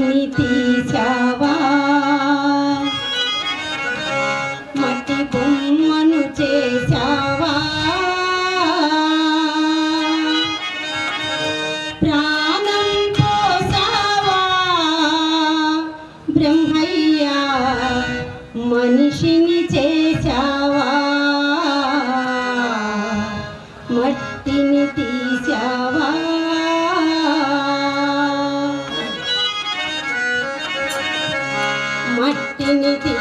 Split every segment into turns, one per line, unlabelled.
你。need the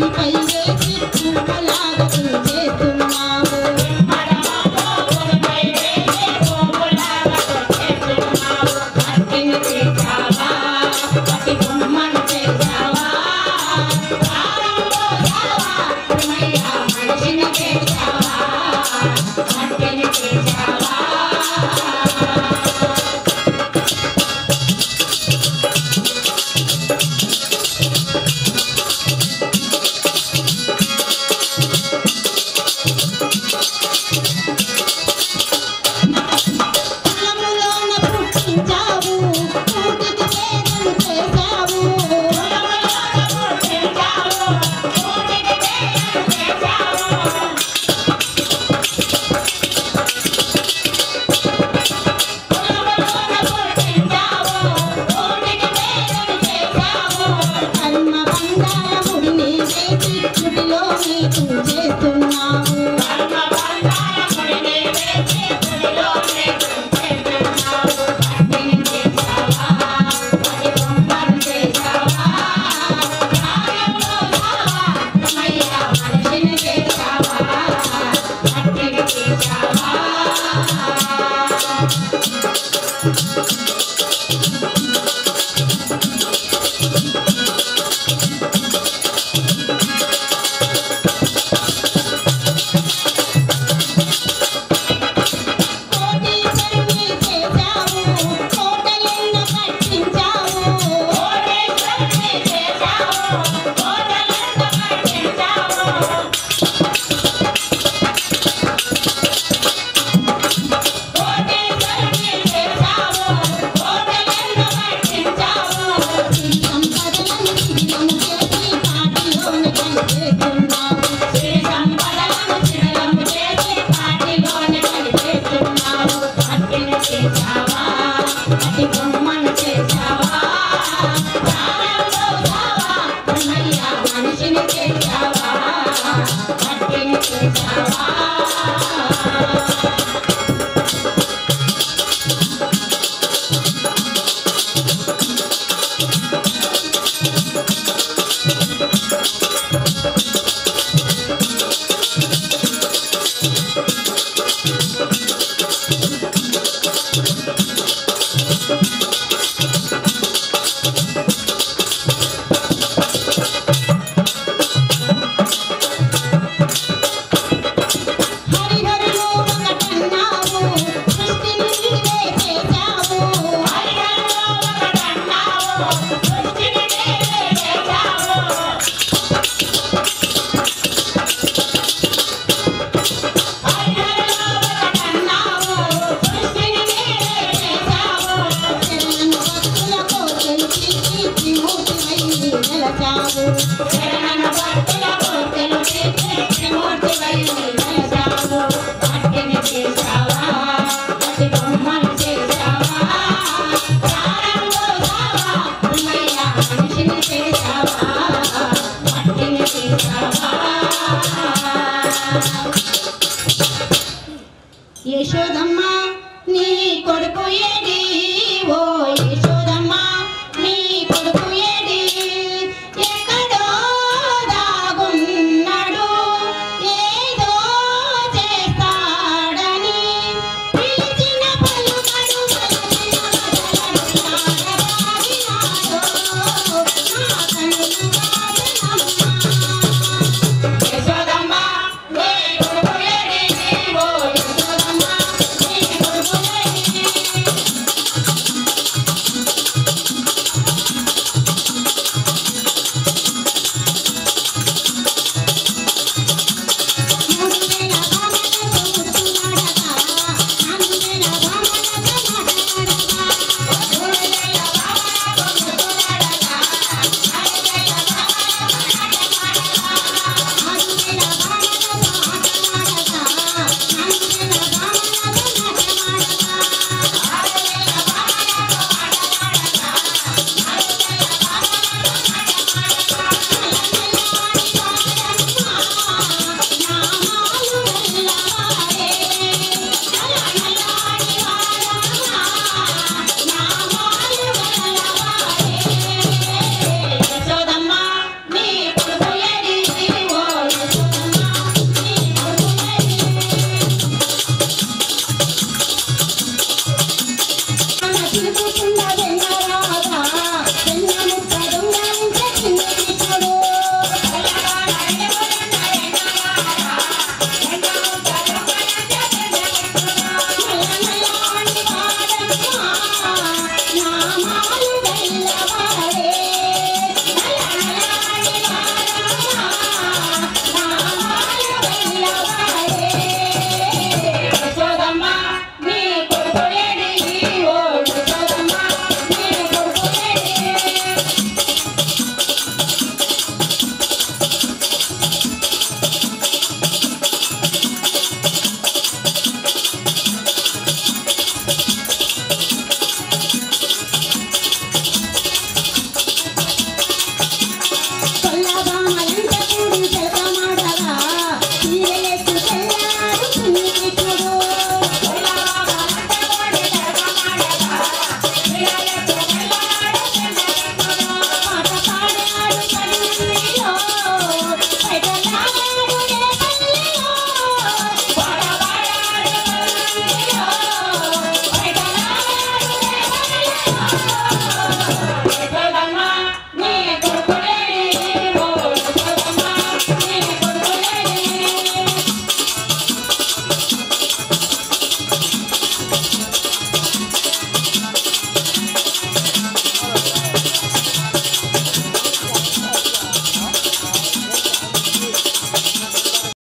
Thank you. Thank you. Yashodamma నీ కొడుకు AD ఓ